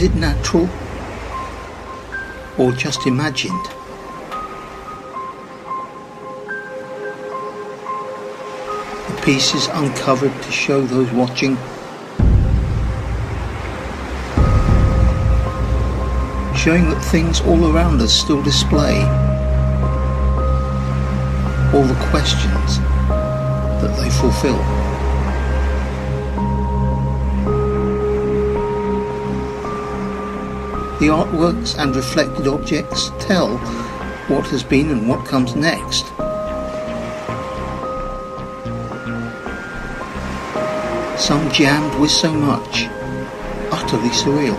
Is it natural or just imagined? The pieces uncovered to show those watching showing that things all around us still display all the questions that they fulfill. The artworks and reflected objects tell what has been and what comes next. Some jammed with so much, utterly surreal.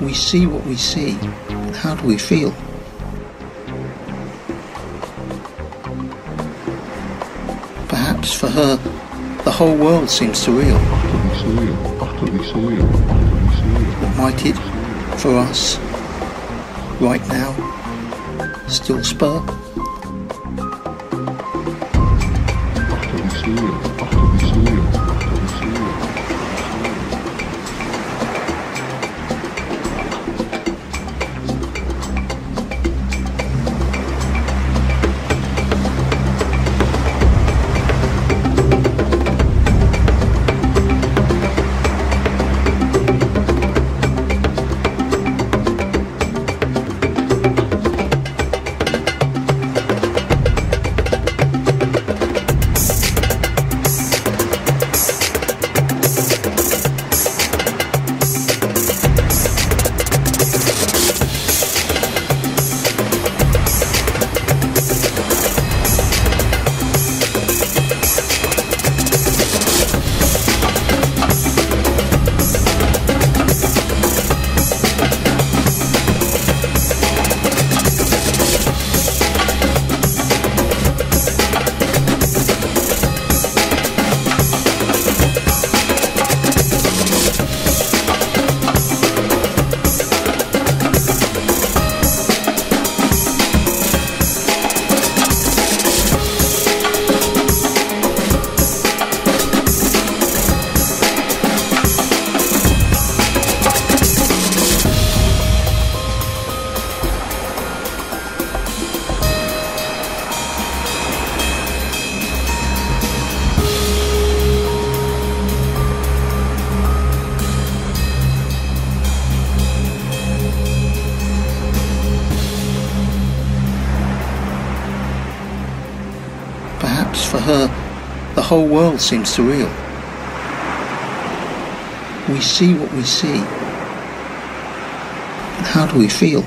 We see what we see, but how do we feel? Perhaps for her, the whole world seems surreal. utterly surreal, utterly surreal, utterly surreal. But might it, for us, right now, still spur? For her, the whole world seems surreal. We see what we see, but how do we feel?